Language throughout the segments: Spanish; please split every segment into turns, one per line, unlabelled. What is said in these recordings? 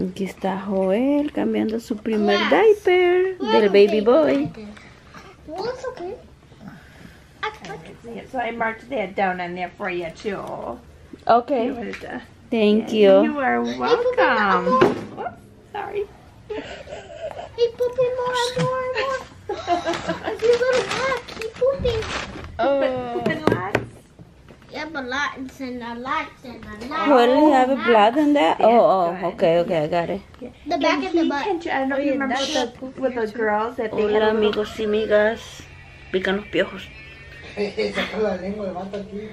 Aquí está Joel cambiando su primer diaper del baby boy.
Well, it's okay.
Yeah, so I marked that down on there for you too.
Okay, thank
You
you.
are welcome. Whoops, sorry.
Keep pooping more and more and more. Little cat, keep pooping.
Oh.
And a lots and a lot.
Joel, you have a blood that?
Yeah,
Oh, oh, okay, okay, I got it.
The back
And
of the
he
butt.
can- I don't know if you remember
that's
with the, with the girls that they
Hola amigos y amigas. Pican los piojos.
Levanta aquí.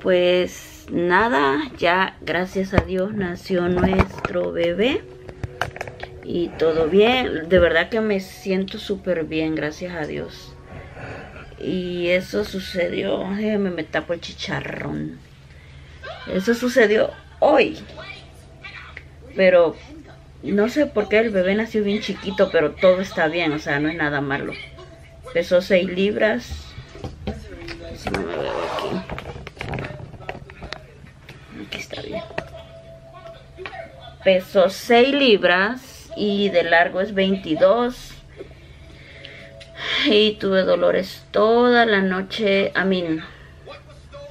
Pues nada, ya gracias a Dios nació nuestro bebé. Y todo bien. De verdad que me siento súper bien, gracias a Dios. Y eso sucedió. Déjame me tapo el chicharrón. Eso sucedió hoy. Pero no sé por qué el bebé nació bien chiquito, pero todo está bien, o sea, no es nada malo. Pesó 6 libras. Si no me veo aquí. Aquí está bien. Pesó 6 libras y de largo es 22. Y tuve dolores toda la noche, a mí,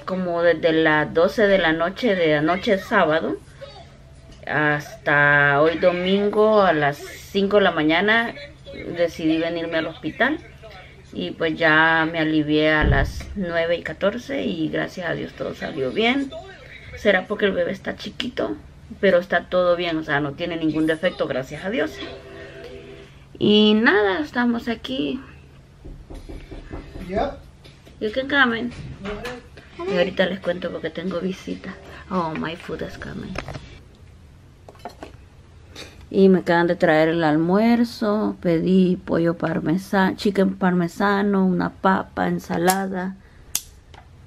como desde las 12 de la noche de anoche sábado hasta hoy domingo a las 5 de la mañana decidí venirme al hospital y pues ya me alivié a las 9 y 14 y gracias a Dios todo salió bien. Será porque el bebé está chiquito, pero está todo bien, o sea, no tiene ningún defecto, gracias a Dios. Y nada, estamos aquí.
Yep.
You can come in. Y ahorita les cuento porque tengo visita. Oh, my food is coming. Y me acaban de traer el almuerzo. Pedí pollo parmesano, chicken parmesano, una papa, ensalada.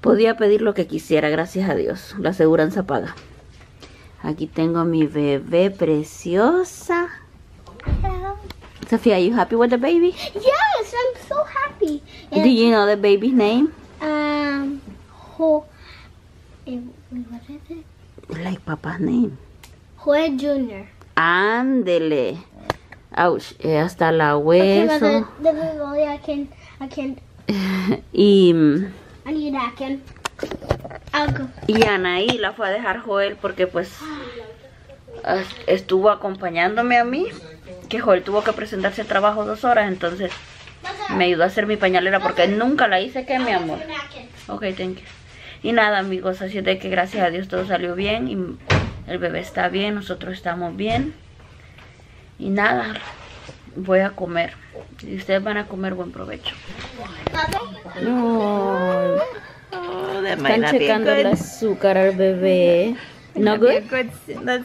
Podía pedir lo que quisiera, gracias a Dios. La aseguranza paga. Aquí tengo a mi bebé preciosa. Sofía, you happy with the baby?
I'm happy.
Do you know the baby's name?
Um, Ho, eh, what is it?
Like papa's name.
Joel Jr.
Ándele. Ouch, eh, hasta la hueso.
the, the baby, I can, I can,
y, y Anaí la fue a dejar Joel porque pues estuvo acompañándome a mí. Que Joel tuvo que presentarse al trabajo dos horas, entonces me ayudó a hacer mi pañalera porque nunca la hice, que mi amor. Ok, thank you. Y nada, amigos, así es de que gracias a Dios todo salió bien y el bebé está bien, nosotros estamos bien. Y nada, voy a comer. Y ustedes van a comer buen provecho. No,
Oh,
están checando el
good.
azúcar al bebé. No good?
good.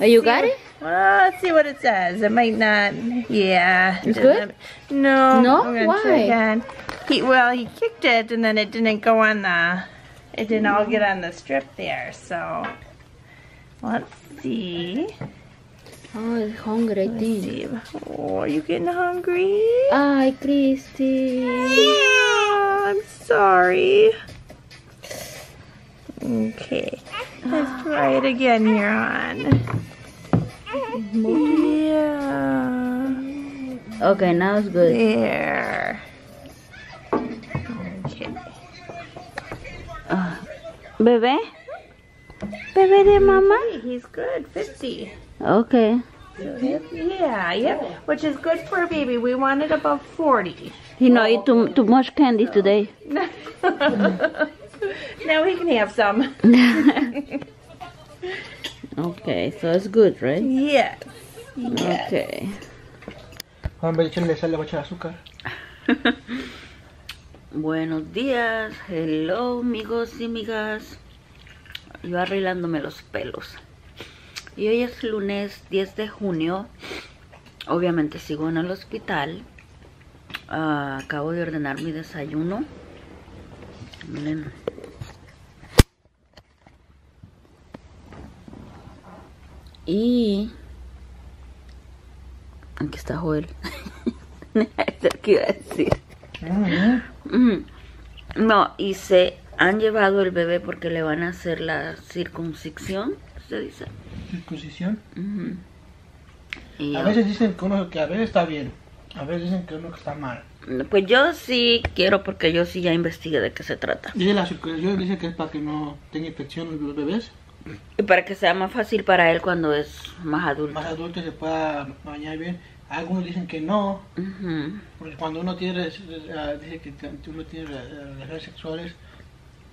you
see
got it?
Well, let's see what it says. It might not. Yeah.
It's good?
No.
No? Why?
again. He well, he kicked it and then it didn't go on the. It didn't all get on the strip there. So let's see.
Oh, it's hungry, I think.
see. Oh, are you getting hungry?
Ay, Christy.
Yeah. I'm sorry. Okay. Let's try it again here on. Yeah.
Okay, now it's good.
There. Okay.
Uh, ¿Bebé? ¿Bebé de mamá?
He's good. 50.
Okay.
Yeah, yeah. Which is good for a baby. We wanted about 40.
He no eat too, too much candy today.
now he can have some.
okay, so it's good, right?
Yes. Yes.
Okay.
Juan, ve, échale sal, le voy a echar azúcar.
Buenos días, hello amigos y amigas. Yo arreglándome los pelos. Y hoy es lunes 10 de junio. Obviamente sigo en el hospital. Ah, acabo de ordenar mi desayuno. Miren. Y aquí está Joel. Que iba a decir. Ujú. No, y se han llevado el bebé porque le van a hacer la circuncisión, se dice.
Circuncisión.
Y
A
yo-
veces dicen que uno que a veces está bien, a veces dicen que uno que está mal.
Pues yo sí quiero porque yo sí ya investigué de qué se trata.
Dice la circulación dice que es para que no tenga infección los bebés.
Y para que sea más fácil para él cuando es más adulto.
Más adultos se pueda bañar bien. Algunos dicen que no,
Ujú.
porque cuando uno tiene, eh, dice que uno tiene eh, relaciones sexuales,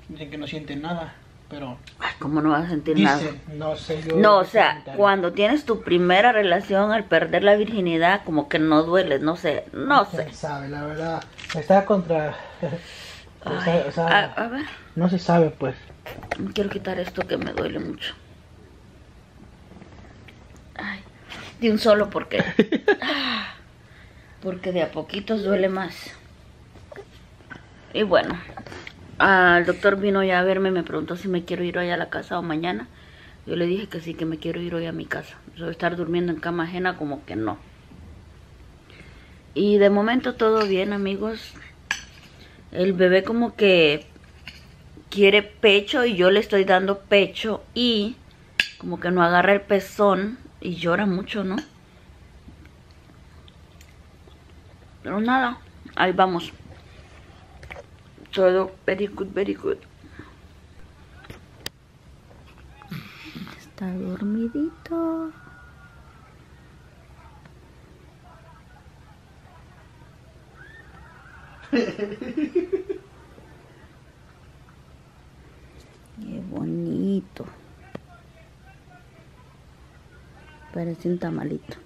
dicen que no sienten nada, pero
Ay, ¿cómo no vas a sentir nada?
dicen, no sé yo.
No, o sea, cuando tienes tu primera relación al perder la virginidad, como que no duele, no sé, no sé.
¿Quién sabe, la verdad. Está contra... está- o sea,
A, a ver,
no se sabe, pues.
quiero quitar esto que me duele mucho. Ay, de un solo porque. Ah, Porque de a poquitos duele más. Y bueno, el doctor vino ya a verme, me preguntó si me quiero ir hoy a la casa o mañana. Yo le dije que sí, que me quiero ir hoy a mi casa. De estar durmiendo en cama ajena, como que no. Y de momento todo bien, amigos. El bebé como que quiere pecho y yo le estoy dando pecho y como que no agarra el pezón y llora mucho, ¿no? Pero nada, ahí vamos. Todo very good, very good. Está dormidito. Qué bonito. Parece un tamalito.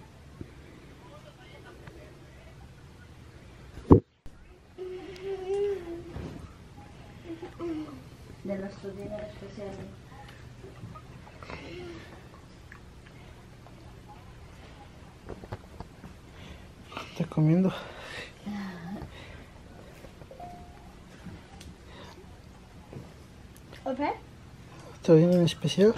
De nuestro dinero especial.
Está comiendo.
Okay.
Está bien en especial.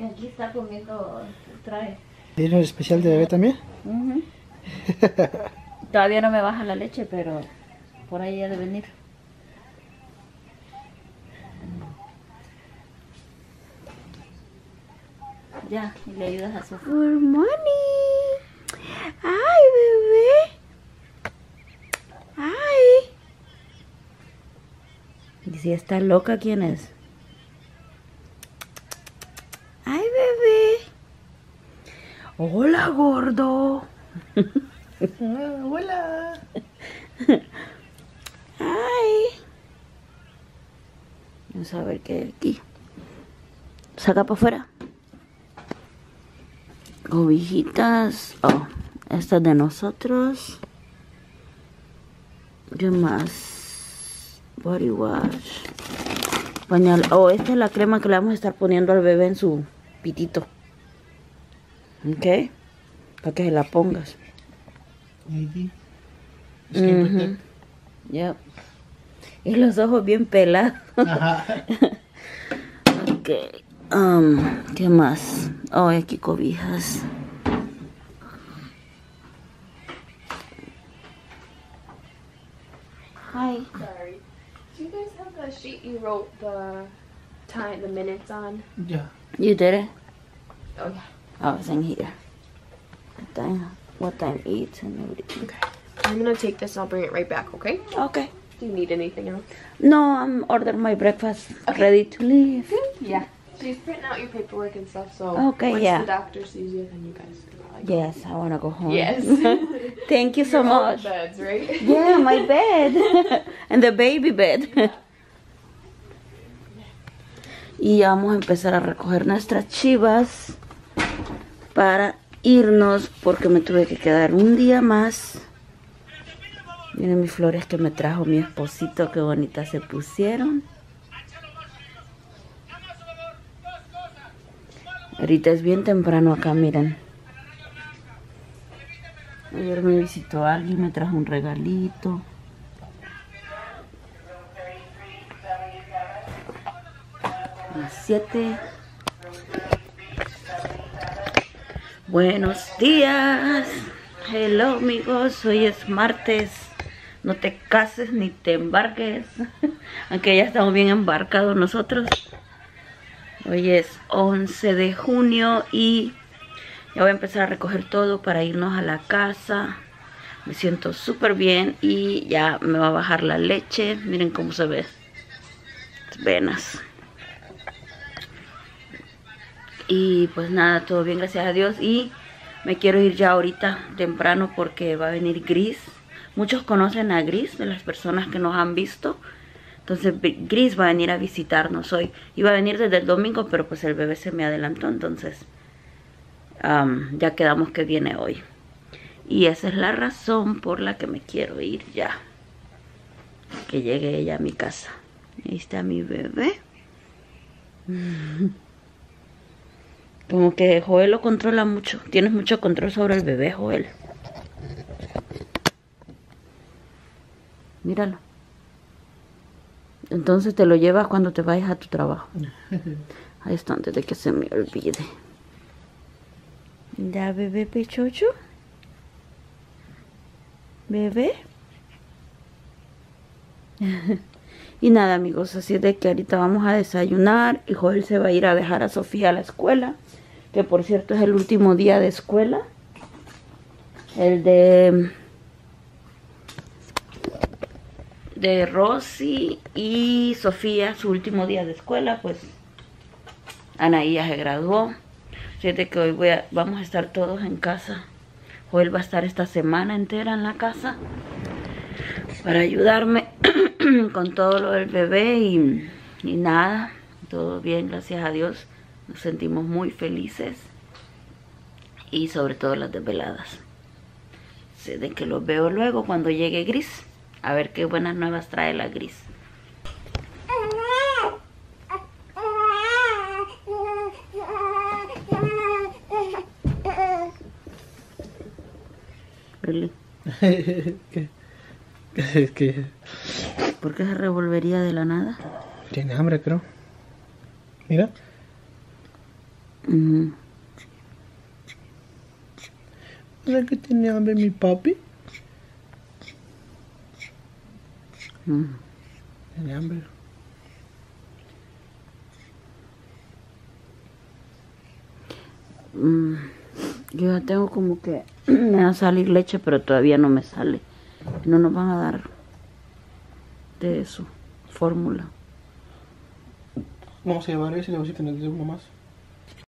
Y aquí está comiendo, trae.
¿Viene el especial de bebé también?
Todavía no me baja la leche, pero por ahí ha de venir. Ya, y le ayudas a su... Good morning. Ay, bebé. Ay. Y si está loca, ¿quién es? Ay, bebé. Hola, gordo.
Ah, hola.
Ay. Vamos a ver qué hay aquí. Saca para afuera. Cobijitas. Oh, esta es de nosotros. ¿Qué más? Body wash. Pañal. Oh, esta es la crema que le vamos a estar poniendo al bebé en su pitito. Ok. Para que se la pongas.
Que pues,
Ujú. Yep. Y los ojos bien pelados.
Ajá.
ok. Um, ¿Qué más? Oh, aquí cobijas. Hi.
Sorry. Do you guys have the sheet you wrote the time, the minutes on?
Ya.
You did it?
Oh yeah.
Oh, it's in here. What time? What time eats and everything.
Okay. I'm gonna take this and I'll bring it right back. Okay?
Okay.
Do you need anything else?
No, I'm ordering my breakfast. Ready to leave. Hmm?
Yeah. She's printing out your paperwork and stuff. So
Okay,
once
yeah.
the doctor sees you, then you guys can.
Yes, I want to go home.
Yes.
Thank you so
Your
much.
Beds, right?
Yeah, my bed. and the baby bed. y ya vamos a empezar a recoger nuestras chivas para irnos porque me tuve que quedar un día más. Miren mis flores que me trajo mi esposito, qué bonitas se pusieron. Ahorita es bien temprano acá, miren. Ayer me visitó alguien, me trajo un regalito. Las 7. Buenos días. Hello amigos, hoy es martes. No te cases ni te embarques. Aunque ya estamos bien embarcados nosotros. Hoy es 11 de junio y Ya voy a empezar a recoger todo para irnos a la casa. Me siento súper bien y ya me va a bajar la leche. Miren cómo se ve. Venas. Y pues nada, todo bien, gracias a Dios. Y me quiero ir ya ahorita temprano porque va a venir Gris. Muchos conocen a Gris, de las personas que nos han visto. Entonces Gris va a venir a visitarnos hoy. Iba a venir desde el domingo, pero pues el bebé se me adelantó, entonces ya quedamos que viene hoy. Y esa es la razón por la que me quiero ir ya. Que llegue ella a mi casa. Ahí está mi bebé. Como que Joel lo controla mucho. Tienes mucho control sobre el bebé, Joel. Míralo. Entonces te lo llevas cuando te vayas a tu trabajo. Ahí está, antes de que se me olvide. Ya, bebé pechocho. Bebé. y nada, amigos, así es de que ahorita vamos a desayunar y Joel se va a ir a dejar a Sofía a la escuela, que por cierto es el último día de escuela. El de de Rosy y Sofía, su último día de escuela, pues Anaí ya se graduó. Fíjate que hoy voy a, vamos a estar todos en casa. Joel va a estar esta semana entera en la casa para ayudarme con todo lo del bebé y, nada, todo bien, gracias a Dios. Nos sentimos muy felices y sobre todo las desveladas. Sé de que los veo luego cuando llegue Gris. A ver qué buenas nuevas trae la Gris.
¿Qué? Que
¿Por qué se revolvería de la nada?
tiene hambre, creo. Mira.
Ujú.
¿Verdad que tiene hambre mi papi? Tiene hambre.
Mm, Yo ya tengo como que me va a salir leche, pero todavía no me sale. No nos van a dar de eso, fórmula.
Vamos a llevar ese luego si tenés uno más.